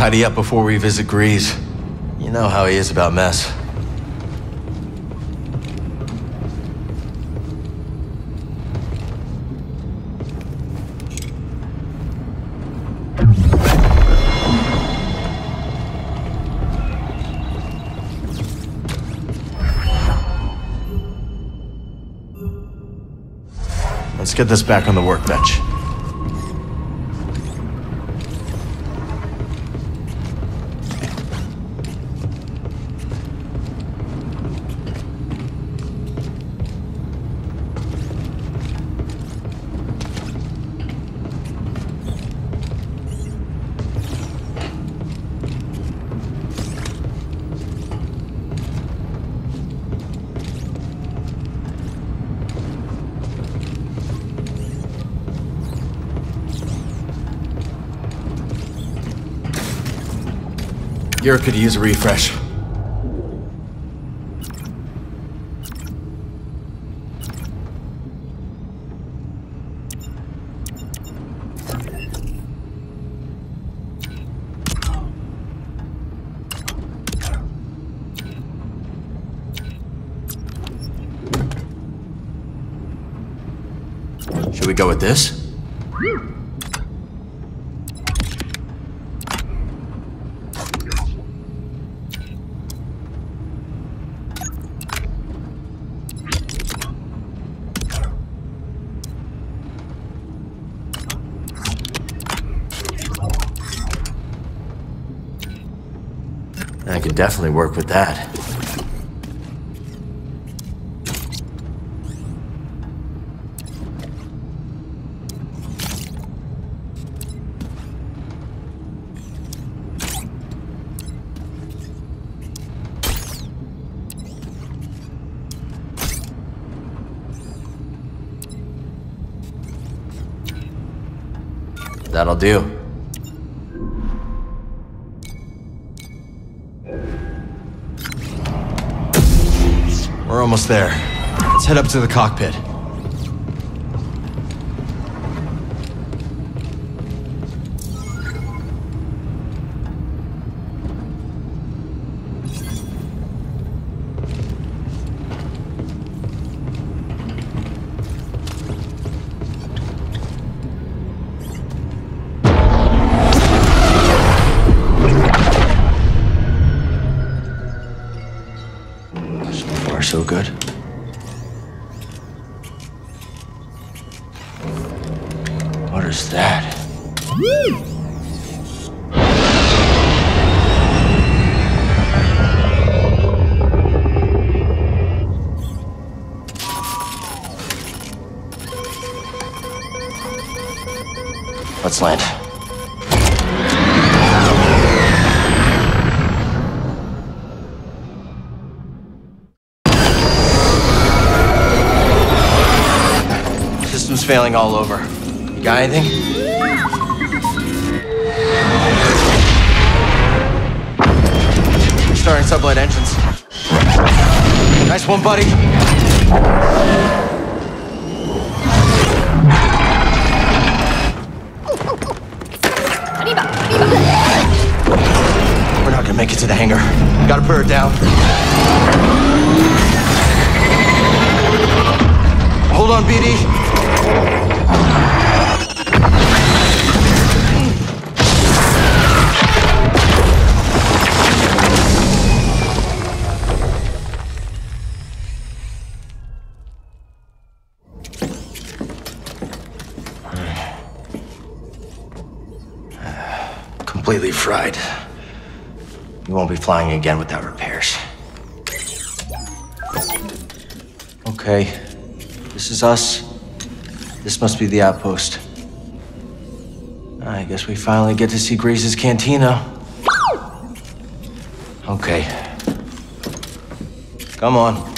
tidy up before we visit Greez. You know how he is about mess. Let's get this back on the workbench. Europe could use a refresh. Should we go with this? I could definitely work with that. That'll do. We're almost there. Let's head up to the cockpit. So good. What is that? Let's land. Failing all over. You got anything? Starting sublight engines. Nice one, buddy. We're not gonna make it to the hangar. Gotta put her down. Hold on, BD. Completely fried. We won't be flying again without repairs. Okay, this is us. This must be the outpost. I guess we finally get to see Greez's cantina. Okay. Come on.